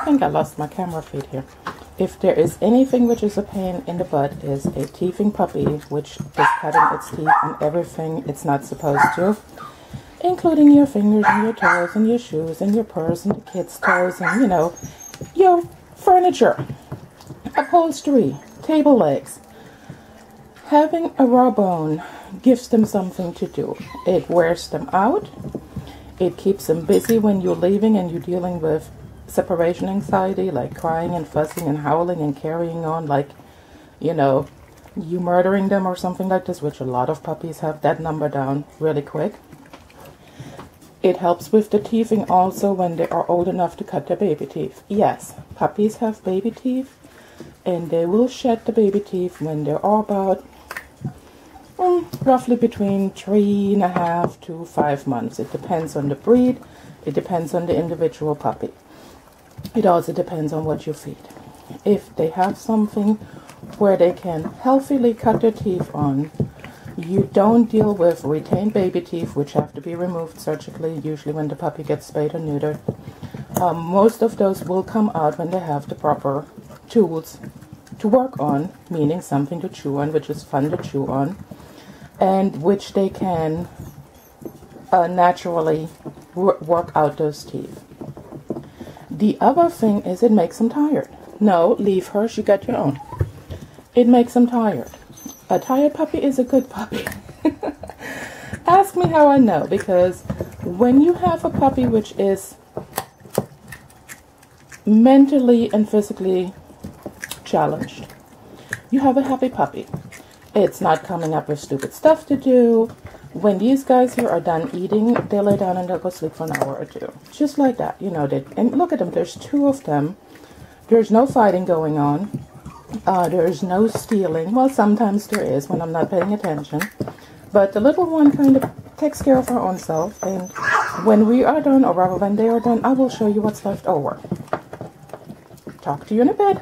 I think I lost my camera feed here. If there is anything which is a pain in the butt is a teething puppy which is cutting its teeth on everything it's not supposed to, including your fingers and your toes and your shoes and your purse and the kids' toes and, you know, your furniture, upholstery, table legs. Having a raw bone gives them something to do. It wears them out. It keeps them busy when you're leaving and you're dealing with separation anxiety, like crying and fussing and howling and carrying on, like, you know, you murdering them or something like this, which a lot of puppies have that number down really quick. It helps with the teething also when they are old enough to cut their baby teeth. Yes, puppies have baby teeth and they will shed the baby teeth when they are about um, roughly between three and a half to five months. It depends on the breed, it depends on the individual puppy. It also depends on what you feed. If they have something where they can healthily cut their teeth on, you don't deal with retained baby teeth, which have to be removed surgically, usually when the puppy gets spayed or neutered. Um, most of those will come out when they have the proper tools to work on, meaning something to chew on, which is fun to chew on, and which they can uh, naturally work out those teeth. The other thing is it makes them tired. No, leave her. She got your own. It makes them tired. A tired puppy is a good puppy. Ask me how I know because when you have a puppy which is mentally and physically challenged, you have a happy puppy. It's not coming up with stupid stuff to do. When these guys here are done eating, they lay down and they'll go sleep for an hour or two. Just like that, you know. They, and look at them, there's two of them. There's no fighting going on. Uh, there's no stealing. Well, sometimes there is when I'm not paying attention. But the little one kind of takes care of her own self. And when we are done, or rather when they are done, I will show you what's left over. Talk to you in a bit.